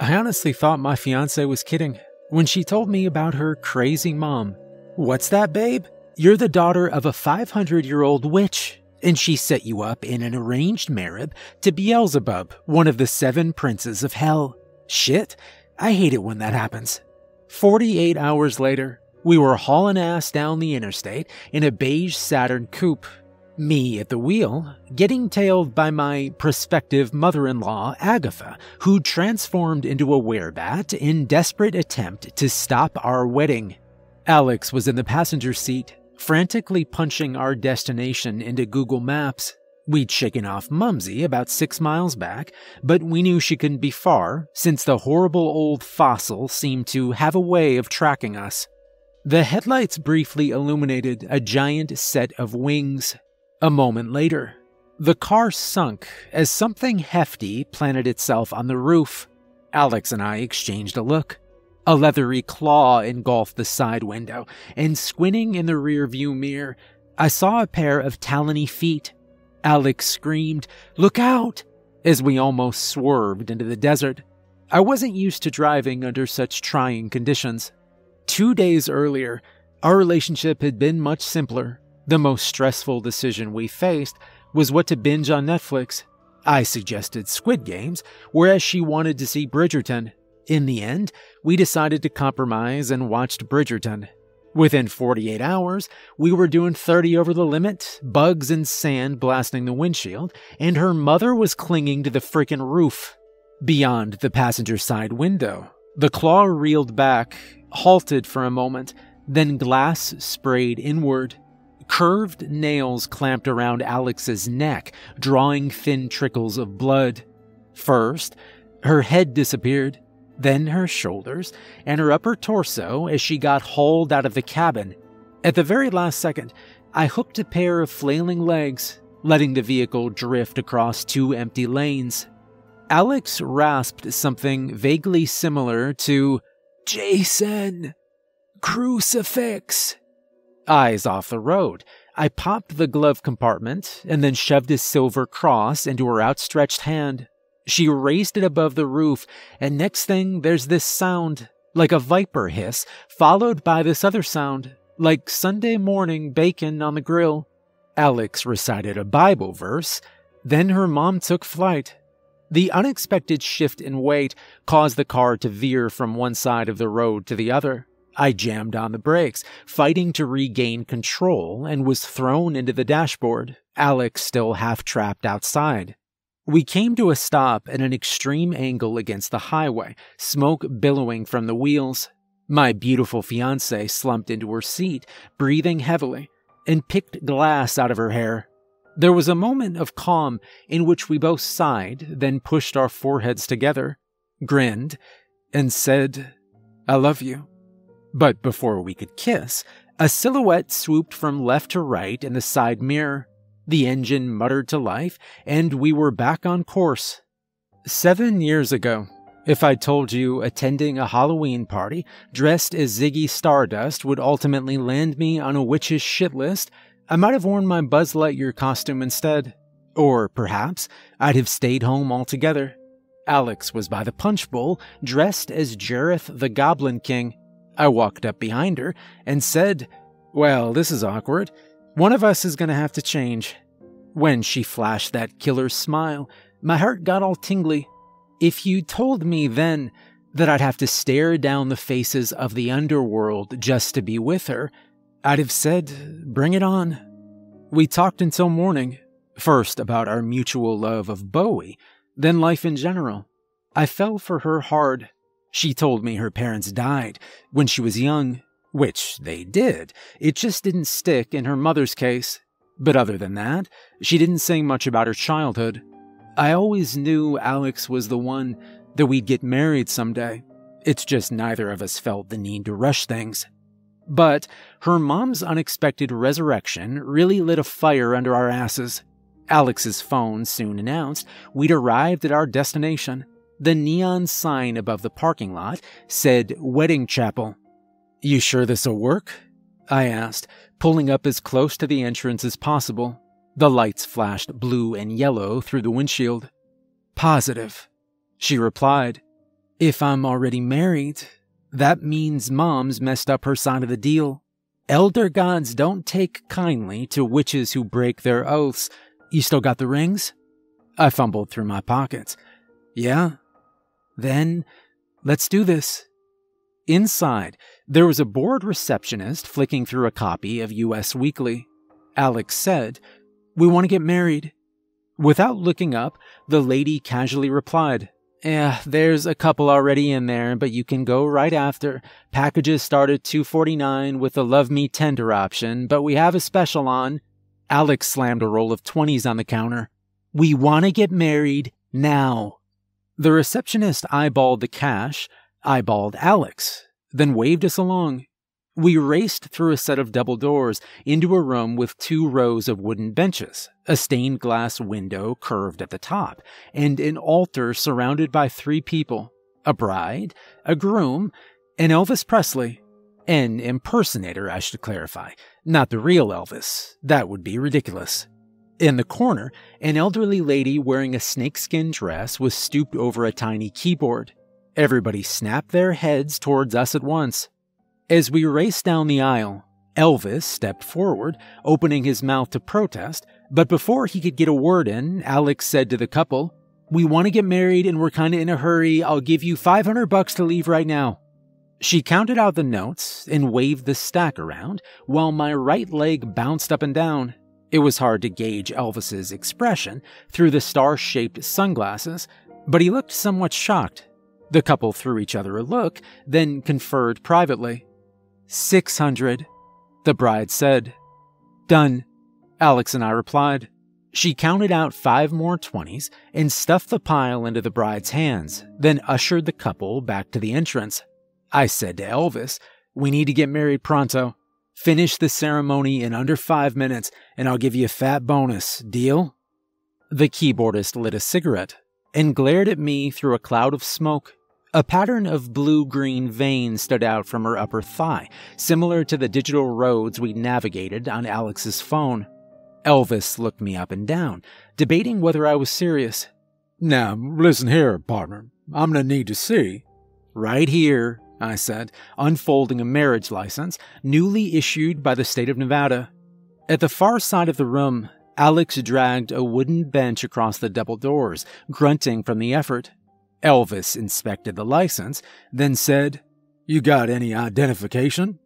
I honestly thought my fiance was kidding when she told me about her crazy mom. What's that, babe? You're the daughter of a 500 year old witch, and she set you up in an arranged marriage to Beelzebub, one of the seven princes of hell. Shit, I hate it when that happens. 48 hours later, we were hauling ass down the interstate in a beige Saturn coupe. Me at the wheel, getting tailed by my prospective mother in law, Agatha, who transformed into a werebat in desperate attempt to stop our wedding. Alex was in the passenger seat, frantically punching our destination into Google Maps. We'd shaken off Mumsy about six miles back, but we knew she couldn't be far, since the horrible old fossil seemed to have a way of tracking us. The headlights briefly illuminated a giant set of wings. A moment later, the car sunk as something hefty planted itself on the roof. Alex and I exchanged a look. A leathery claw engulfed the side window, and squinting in the rearview mirror, I saw a pair of talony feet. Alex screamed, Look out! as we almost swerved into the desert. I wasn't used to driving under such trying conditions. Two days earlier, our relationship had been much simpler. The most stressful decision we faced was what to binge on Netflix. I suggested Squid Games, whereas she wanted to see Bridgerton. In the end, we decided to compromise and watched Bridgerton. Within 48 hours, we were doing 30 over the limit, bugs and sand blasting the windshield, and her mother was clinging to the frickin' roof. Beyond the passenger side window, the claw reeled back, halted for a moment, then glass sprayed inward. Curved nails clamped around Alex's neck, drawing thin trickles of blood. First, her head disappeared, then her shoulders, and her upper torso as she got hauled out of the cabin. At the very last second, I hooked a pair of flailing legs, letting the vehicle drift across two empty lanes. Alex rasped something vaguely similar to Jason, crucifix. Eyes off the road, I popped the glove compartment and then shoved a silver cross into her outstretched hand. She raised it above the roof, and next thing there's this sound, like a viper hiss, followed by this other sound, like Sunday morning bacon on the grill. Alex recited a Bible verse, then her mom took flight. The unexpected shift in weight caused the car to veer from one side of the road to the other. I jammed on the brakes, fighting to regain control, and was thrown into the dashboard, Alex still half trapped outside. We came to a stop at an extreme angle against the highway, smoke billowing from the wheels. My beautiful fiancée slumped into her seat, breathing heavily, and picked glass out of her hair. There was a moment of calm in which we both sighed, then pushed our foreheads together, grinned, and said, I love you. But before we could kiss, a silhouette swooped from left to right in the side mirror. The engine muttered to life, and we were back on course. Seven years ago, if I'd told you attending a Halloween party dressed as Ziggy Stardust would ultimately land me on a witch's shit list, I might have worn my Buzz Lightyear costume instead. Or perhaps I'd have stayed home altogether. Alex was by the punch bowl, dressed as Jareth the Goblin King. I walked up behind her and said, Well, this is awkward. One of us is going to have to change. When she flashed that killer smile, my heart got all tingly. If you told me then that I'd have to stare down the faces of the underworld just to be with her, I'd have said, bring it on. We talked until morning, first about our mutual love of Bowie, then life in general. I fell for her hard. She told me her parents died when she was young, which they did. It just didn't stick in her mother's case. But other than that, she didn't say much about her childhood. I always knew Alex was the one that we'd get married someday. It's just neither of us felt the need to rush things. But her mom's unexpected resurrection really lit a fire under our asses. Alex's phone soon announced we'd arrived at our destination. The neon sign above the parking lot said Wedding Chapel. You sure this'll work? I asked, pulling up as close to the entrance as possible. The lights flashed blue and yellow through the windshield. Positive, she replied. If I'm already married, that means mom's messed up her side of the deal. Elder gods don't take kindly to witches who break their oaths. You still got the rings? I fumbled through my pockets. Yeah. Then, let's do this. Inside, there was a bored receptionist flicking through a copy of US Weekly. Alex said, We want to get married. Without looking up, the lady casually replied, Eh, there's a couple already in there, but you can go right after. Packages start at 249 with the love me tender option, but we have a special on. Alex slammed a roll of 20s on the counter. We want to get married now. The receptionist eyeballed the cash, eyeballed Alex, then waved us along. We raced through a set of double doors into a room with two rows of wooden benches, a stained glass window curved at the top, and an altar surrounded by three people a bride, a groom, and Elvis Presley. An impersonator, I should clarify, not the real Elvis. That would be ridiculous. In the corner, an elderly lady wearing a snakeskin dress was stooped over a tiny keyboard. Everybody snapped their heads towards us at once. As we raced down the aisle, Elvis stepped forward, opening his mouth to protest, but before he could get a word in, Alex said to the couple, We want to get married and we're kind of in a hurry. I'll give you 500 bucks to leave right now. She counted out the notes and waved the stack around while my right leg bounced up and down. It was hard to gauge Elvis's expression through the star shaped sunglasses, but he looked somewhat shocked. The couple threw each other a look, then conferred privately. Six hundred, the bride said. Done, Alex and I replied. She counted out five more twenties and stuffed the pile into the bride's hands, then ushered the couple back to the entrance. I said to Elvis, We need to get married pronto. Finish the ceremony in under five minutes, and I'll give you a fat bonus. Deal? The keyboardist lit a cigarette and glared at me through a cloud of smoke. A pattern of blue green veins stood out from her upper thigh, similar to the digital roads we navigated on Alex's phone. Elvis looked me up and down, debating whether I was serious. Now, listen here, partner. I'm gonna need to see. Right here, I said, unfolding a marriage license newly issued by the state of Nevada. At the far side of the room, Alex dragged a wooden bench across the double doors, grunting from the effort. Elvis inspected the license, then said, You got any identification?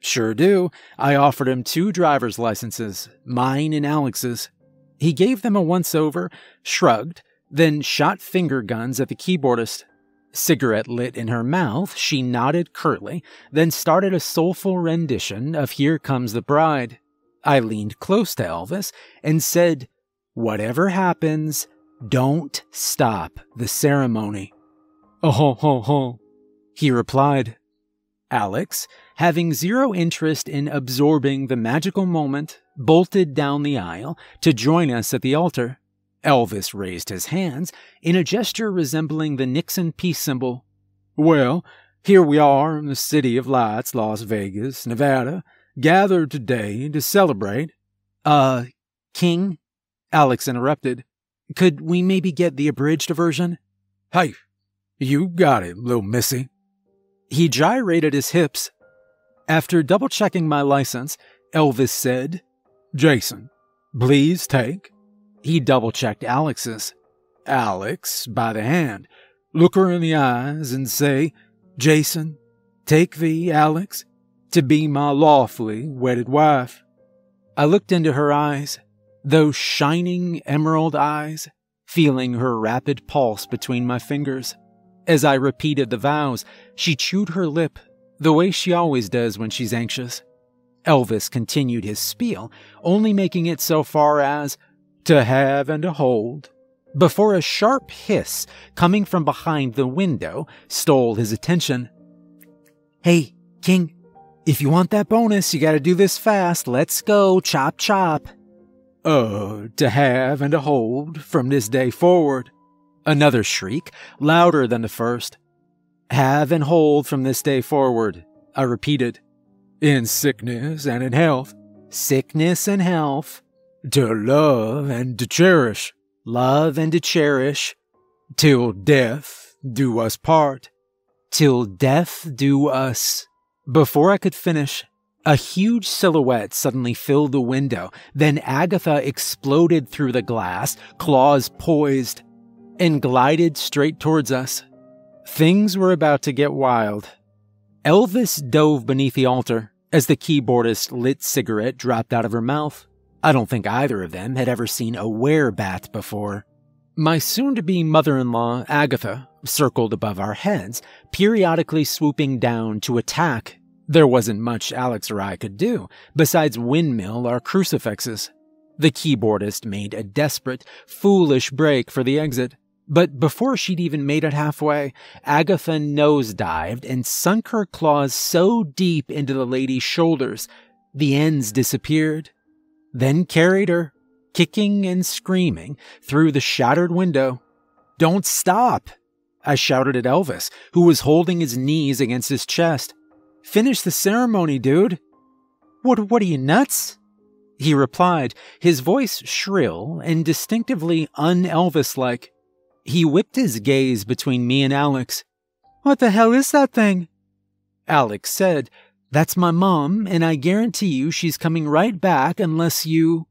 Sure do. I offered him two driver's licenses, mine and Alex's. He gave them a once over, shrugged, then shot finger guns at the keyboardist. Cigarette lit in her mouth, she nodded curtly, then started a soulful rendition of Here Comes the Bride. I leaned close to Elvis and said, Whatever happens, don't stop the ceremony. Oh, ho, ho, ho. He replied. Alex, having zero interest in absorbing the magical moment, bolted down the aisle to join us at the altar. Elvis raised his hands in a gesture resembling the Nixon peace symbol. Well, here we are in the City of Lights, Las Vegas, Nevada, gathered today to celebrate. Uh, King? Alex interrupted. Could we maybe get the abridged version? Hey, you got it, little missy. He gyrated his hips. After double checking my license, Elvis said, Jason, please take. He double checked Alex's. Alex, by the hand, look her in the eyes and say, Jason, take thee, Alex, to be my lawfully wedded wife. I looked into her eyes, those shining emerald eyes, feeling her rapid pulse between my fingers. As I repeated the vows, she chewed her lip, the way she always does when she's anxious. Elvis continued his spiel, only making it so far as, to have and to hold, before a sharp hiss coming from behind the window stole his attention. Hey, King, if you want that bonus, you gotta do this fast. Let's go, chop chop. Oh, to have and to hold from this day forward. Another shriek, louder than the first. Have and hold from this day forward, I repeated. In sickness and in health. Sickness and health to love and to cherish, love and to cherish, till death do us part. Till death do us. Before I could finish, a huge silhouette suddenly filled the window. Then Agatha exploded through the glass, claws poised, and glided straight towards us. Things were about to get wild. Elvis dove beneath the altar as the keyboardist lit cigarette dropped out of her mouth. I don't think either of them had ever seen a werebat before. My soon to be mother in law, Agatha, circled above our heads, periodically swooping down to attack. There wasn't much Alex or I could do, besides windmill our crucifixes. The keyboardist made a desperate, foolish break for the exit. But before she'd even made it halfway, Agatha nosedived and sunk her claws so deep into the lady's shoulders, the ends disappeared, then carried her, kicking and screaming, through the shattered window. Don't stop! I shouted at Elvis, who was holding his knees against his chest. Finish the ceremony, dude. What, what are you nuts? He replied, his voice shrill and distinctively un Elvis like. He whipped his gaze between me and Alex. What the hell is that thing? Alex said, That's my mom, and I guarantee you she's coming right back unless you.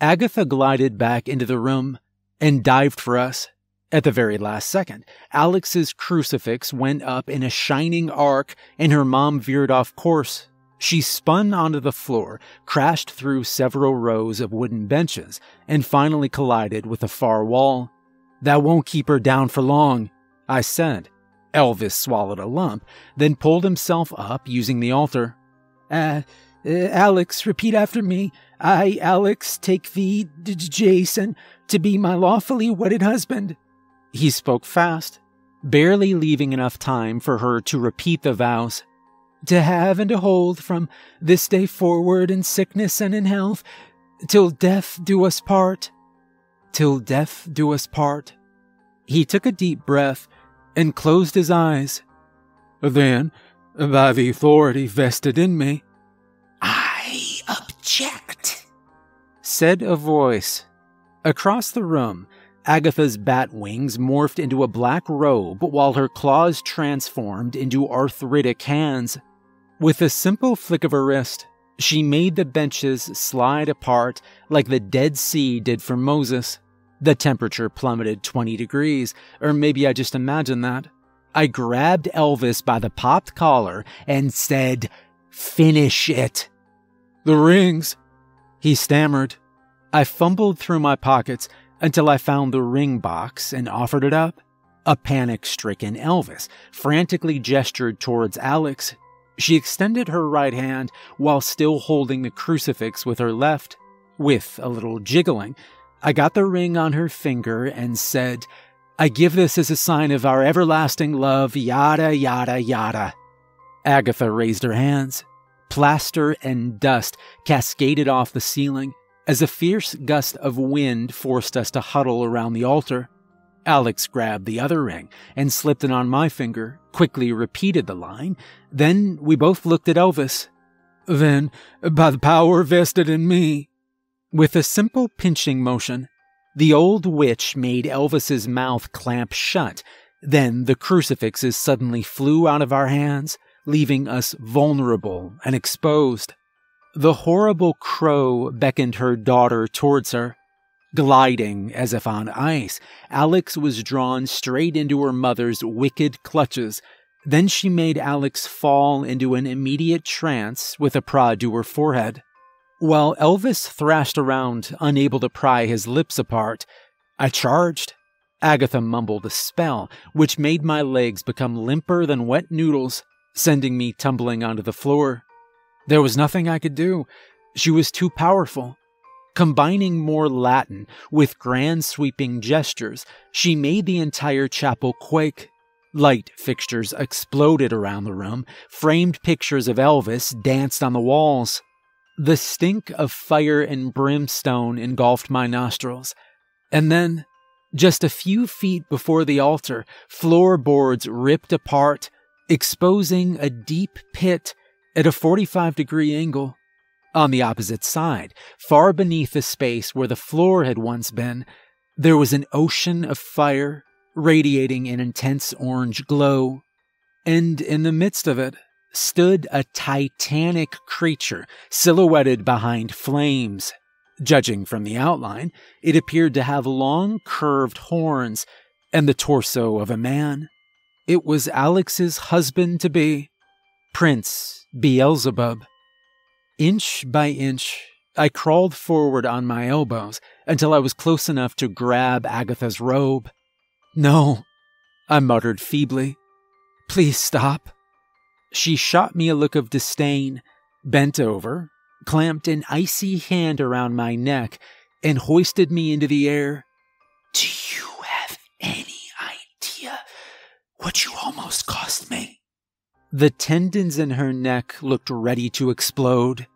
Agatha glided back into the room and dived for us. At the very last second, Alex's crucifix went up in a shining arc and her mom veered off course. She spun onto the floor, crashed through several rows of wooden benches, and finally collided with a far wall. That won't keep her down for long, I said. Elvis swallowed a lump, then pulled himself up using the altar. Uh, uh Alex, repeat after me. I, Alex, take thee, Jason, to be my lawfully wedded husband. He spoke fast, barely leaving enough time for her to repeat the vows. To have and to hold from this day forward in sickness and in health, till death do us part till death do us part. He took a deep breath and closed his eyes. Then, by the authority vested in me, I object, said a voice. Across the room, Agatha's bat wings morphed into a black robe while her claws transformed into arthritic hands. With a simple flick of her wrist, she made the benches slide apart like the Dead Sea did for Moses. The temperature plummeted 20 degrees, or maybe I just imagined that. I grabbed Elvis by the popped collar and said, Finish it. The rings, he stammered. I fumbled through my pockets until I found the ring box and offered it up. A panic stricken Elvis frantically gestured towards Alex. She extended her right hand while still holding the crucifix with her left. With a little jiggling, I got the ring on her finger and said, I give this as a sign of our everlasting love, yada, yada, yada. Agatha raised her hands. Plaster and dust cascaded off the ceiling as a fierce gust of wind forced us to huddle around the altar. Alex grabbed the other ring and slipped it on my finger, quickly repeated the line. Then we both looked at Elvis. Then, by the power vested in me, with a simple pinching motion, the old witch made Elvis's mouth clamp shut. Then the crucifixes suddenly flew out of our hands, leaving us vulnerable and exposed. The horrible crow beckoned her daughter towards her. Gliding as if on ice, Alex was drawn straight into her mother's wicked clutches. Then she made Alex fall into an immediate trance with a prod to her forehead. While Elvis thrashed around, unable to pry his lips apart, I charged. Agatha mumbled a spell, which made my legs become limper than wet noodles, sending me tumbling onto the floor. There was nothing I could do. She was too powerful. Combining more Latin with grand sweeping gestures, she made the entire chapel quake. Light fixtures exploded around the room, framed pictures of Elvis danced on the walls. The stink of fire and brimstone engulfed my nostrils. And then, just a few feet before the altar, floorboards ripped apart, exposing a deep pit at a 45 degree angle. On the opposite side, far beneath the space where the floor had once been, there was an ocean of fire radiating an intense orange glow. And in the midst of it stood a titanic creature silhouetted behind flames. Judging from the outline, it appeared to have long, curved horns and the torso of a man. It was Alex's husband to be, Prince Beelzebub. Inch by inch, I crawled forward on my elbows until I was close enough to grab Agatha's robe. No, I muttered feebly. Please stop. She shot me a look of disdain, bent over, clamped an icy hand around my neck, and hoisted me into the air. Do you have any idea what you almost cost me? The tendons in her neck looked ready to explode.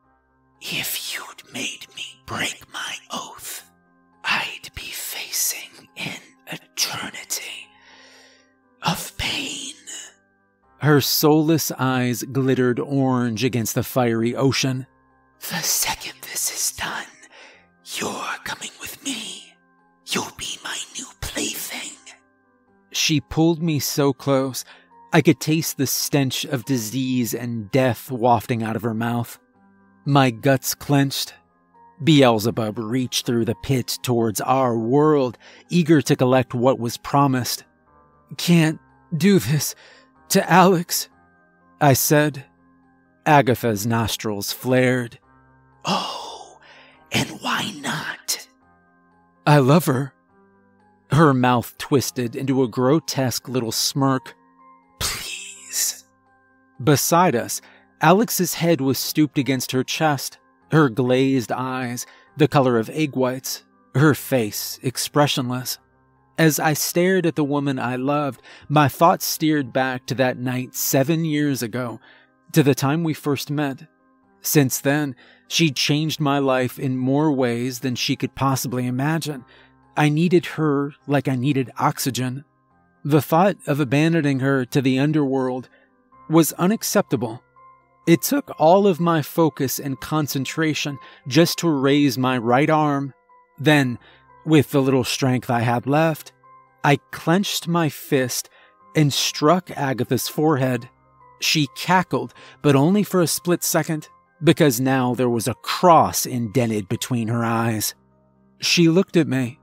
If you'd made me break my oath, I'd be facing an eternity of pain. Her soulless eyes glittered orange against the fiery ocean. The second this is done, you're coming with me. You'll be my new plaything. She pulled me so close, I could taste the stench of disease and death wafting out of her mouth. My guts clenched. Beelzebub reached through the pit towards our world, eager to collect what was promised. Can't do this to Alex, I said. Agatha's nostrils flared. Oh, and why not? I love her. Her mouth twisted into a grotesque little smirk. Please. Beside us, Alex's head was stooped against her chest, her glazed eyes, the color of egg whites, her face expressionless. As I stared at the woman I loved, my thoughts steered back to that night seven years ago, to the time we first met. Since then, she'd changed my life in more ways than she could possibly imagine. I needed her like I needed oxygen. The thought of abandoning her to the underworld was unacceptable. It took all of my focus and concentration just to raise my right arm. Then, with the little strength I had left, I clenched my fist and struck Agatha's forehead. She cackled, but only for a split second, because now there was a cross indented between her eyes. She looked at me,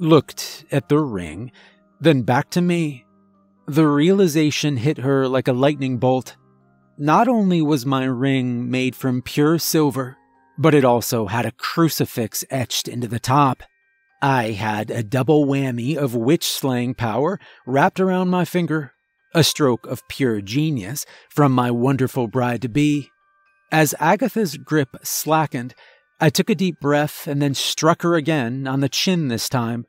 looked at the ring, then back to me. The realization hit her like a lightning bolt. Not only was my ring made from pure silver, but it also had a crucifix etched into the top. I had a double whammy of witch slaying power wrapped around my finger, a stroke of pure genius from my wonderful bride to be. As Agatha's grip slackened, I took a deep breath and then struck her again on the chin this time.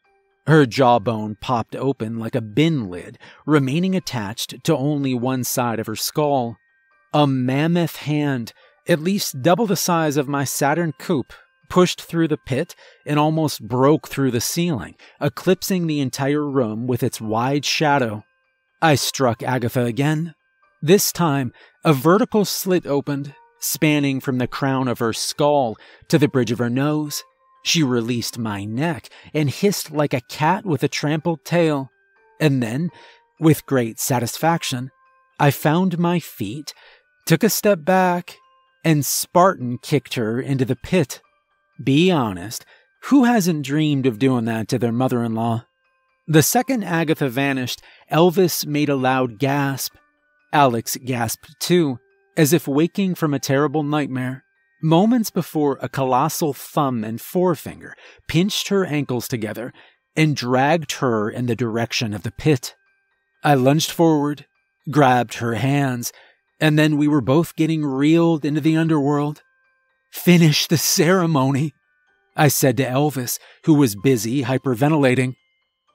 Her jawbone popped open like a bin lid, remaining attached to only one side of her skull. A mammoth hand, at least double the size of my Saturn coupe, pushed through the pit and almost broke through the ceiling, eclipsing the entire room with its wide shadow. I struck Agatha again. This time, a vertical slit opened, spanning from the crown of her skull to the bridge of her nose. She released my neck and hissed like a cat with a trampled tail. And then, with great satisfaction, I found my feet, took a step back, and Spartan kicked her into the pit. Be honest, who hasn't dreamed of doing that to their mother in law? The second Agatha vanished, Elvis made a loud gasp. Alex gasped too, as if waking from a terrible nightmare. Moments before, a colossal thumb and forefinger pinched her ankles together and dragged her in the direction of the pit. I lunged forward, grabbed her hands, and then we were both getting reeled into the underworld. Finish the ceremony, I said to Elvis, who was busy hyperventilating.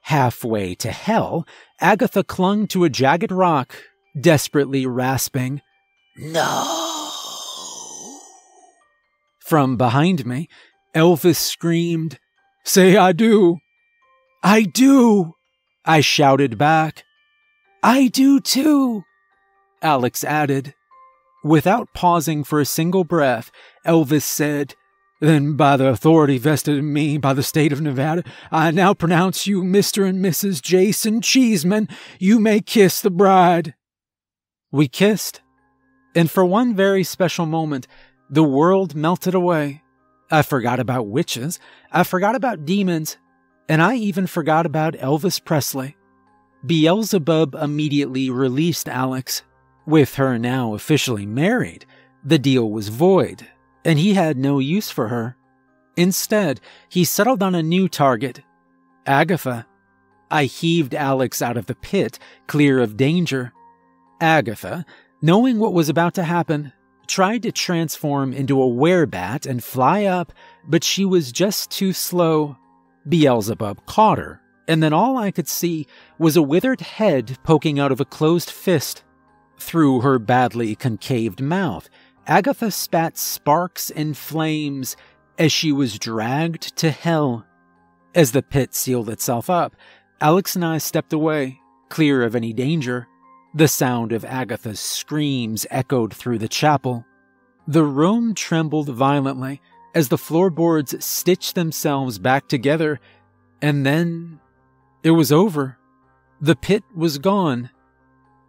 Halfway to hell, Agatha clung to a jagged rock, desperately rasping, No. From behind me, Elvis screamed, Say I do. I do, I shouted back. I do too, Alex added. Without pausing for a single breath, Elvis said, Then, by the authority vested in me by the state of Nevada, I now pronounce you Mr. and Mrs. Jason Cheeseman. You may kiss the bride. We kissed. And for one very special moment, the world melted away. I forgot about witches, I forgot about demons, and I even forgot about Elvis Presley. Beelzebub immediately released Alex. With her now officially married, the deal was void, and he had no use for her. Instead, he settled on a new target Agatha. I heaved Alex out of the pit, clear of danger. Agatha, knowing what was about to happen, tried to transform into a werebat and fly up, but she was just too slow. Beelzebub caught her, and then all I could see was a withered head poking out of a closed fist. Through her badly concaved mouth, Agatha spat sparks and flames as she was dragged to hell. As the pit sealed itself up, Alex and I stepped away, clear of any danger. The sound of Agatha's screams echoed through the chapel. The room trembled violently as the floorboards stitched themselves back together, and then it was over. The pit was gone.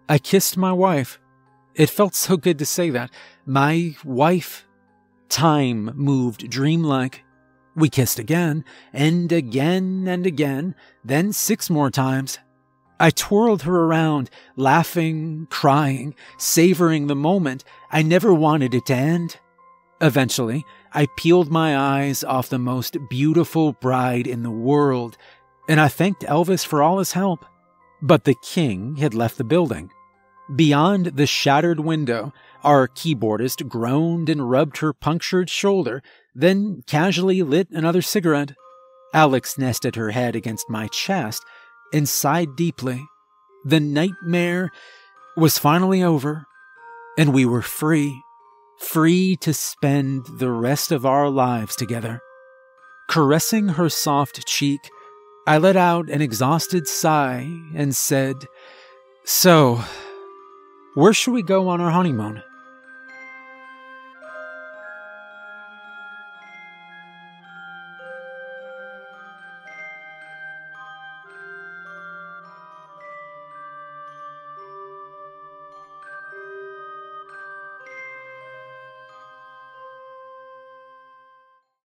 I kissed my wife. It felt so good to say that. My wife. Time moved dreamlike. We kissed again, and again and again, then six more times. I twirled her around, laughing, crying, savoring the moment. I never wanted it to end. Eventually, I peeled my eyes off the most beautiful bride in the world, and I thanked Elvis for all his help. But the king had left the building. Beyond the shattered window, our keyboardist groaned and rubbed her punctured shoulder, then casually lit another cigarette. Alex nested her head against my chest and sighed deeply. The nightmare was finally over, and we were free, free to spend the rest of our lives together. Caressing her soft cheek, I let out an exhausted sigh and said, So, where should we go on our honeymoon?